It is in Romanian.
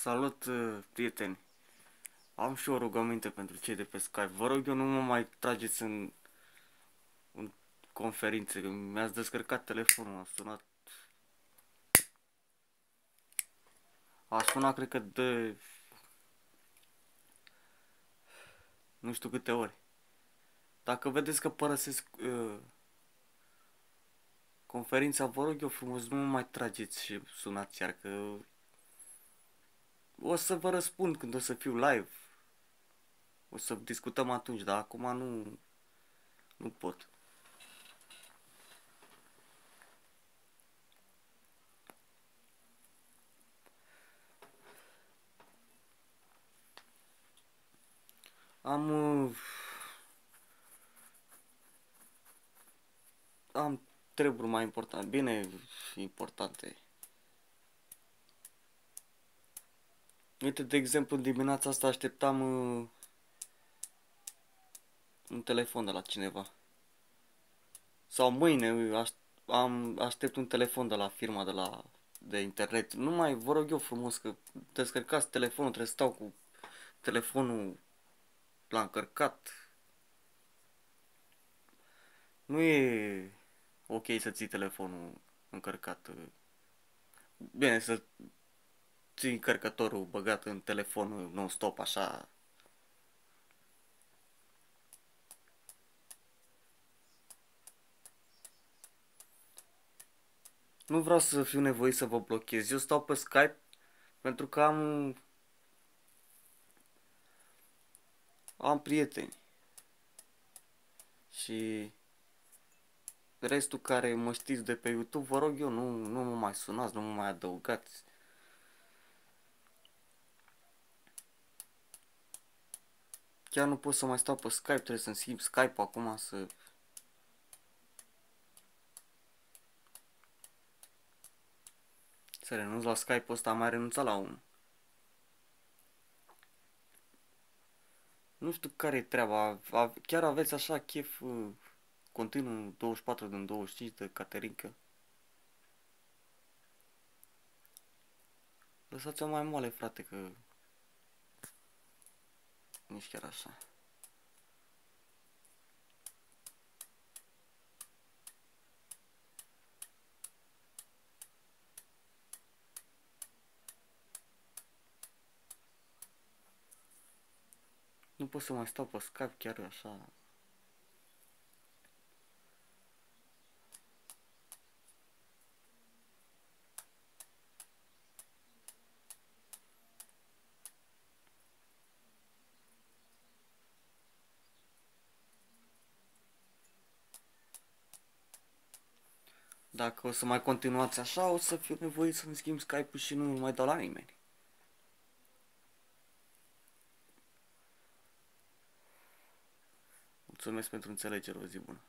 Salut, uh, prieteni! Am și o rugăminte pentru cei de pe Skype. Vă rog eu nu mă mai trageți în, în conferințe, că mi-ați descărcat telefonul, a sunat. A sunat, cred că, de... Nu știu câte ori. Dacă vedeți că părăsesc uh, conferința, vă rog eu frumos, nu mă mai trageți și sunați iar, că o să vă răspund când o să fiu live. O să discutăm atunci, dar acum nu, nu pot. Am... Uh, am treburi mai importante, bine importante. Uite, de exemplu, în dimineața asta așteptam uh, un telefon de la cineva. Sau mâine aș, am, aștept un telefon de la firma de la de internet. Nu mai vă rog eu frumos că descărcați telefonul, trebuie să stau cu telefonul la încărcat. Nu e ok să ții telefonul încărcat. Bine, să ții încărcătorul băgat în telefonul non-stop așa. Nu vreau să fiu nevoit să vă blochez. Eu stau pe Skype pentru că am am prieteni. Și restul care mă știți de pe YouTube, vă rog eu, nu, nu mă mai sunați, nu mă mai adăugați. Chiar nu pot să mai stau pe Skype, trebuie să-mi schimb Skype acum să... Să renunț la Skype-ul ăsta, am mai renunțat la unul. Nu știu care e treaba, chiar aveți așa chef uh, continuu 24 din 25 de Caterinca? Lăsați-o mai moale, frate, că nici chiar așa. Nu pot să mai stau pe Skype chiar așa. Dacă o să mai continuați așa, o să fiu nevoit să-mi schimb Skype-ul și nu mai dau la nimeni. Mulțumesc pentru înțelegere, o zi bună.